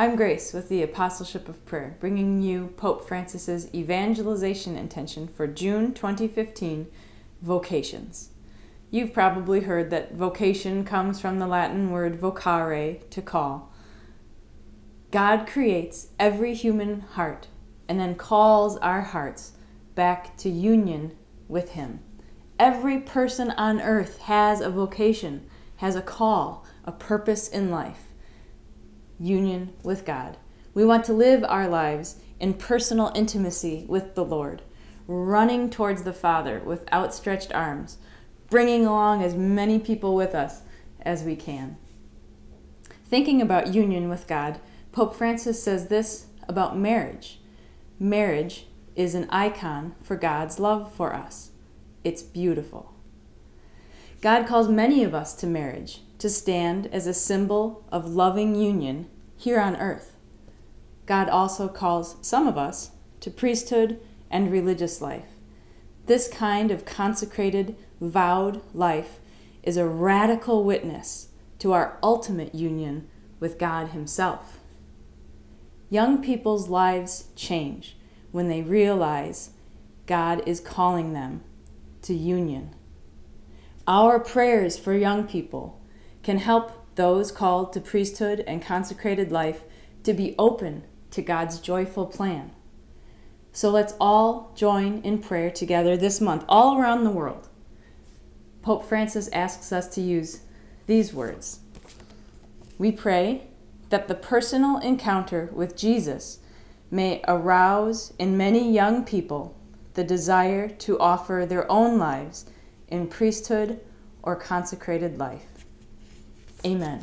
I'm Grace with the Apostleship of Prayer, bringing you Pope Francis's evangelization intention for June 2015 Vocations. You've probably heard that vocation comes from the Latin word vocare, to call. God creates every human heart and then calls our hearts back to union with Him. Every person on earth has a vocation, has a call, a purpose in life union with God. We want to live our lives in personal intimacy with the Lord, running towards the Father with outstretched arms, bringing along as many people with us as we can. Thinking about union with God, Pope Francis says this about marriage marriage is an icon for God's love for us. It's beautiful. God calls many of us to marriage to stand as a symbol of loving union here on earth. God also calls some of us to priesthood and religious life. This kind of consecrated, vowed life is a radical witness to our ultimate union with God Himself. Young people's lives change when they realize God is calling them to union. Our prayers for young people can help those called to priesthood and consecrated life to be open to God's joyful plan. So let's all join in prayer together this month, all around the world. Pope Francis asks us to use these words We pray that the personal encounter with Jesus may arouse in many young people the desire to offer their own lives in priesthood or consecrated life. Amen.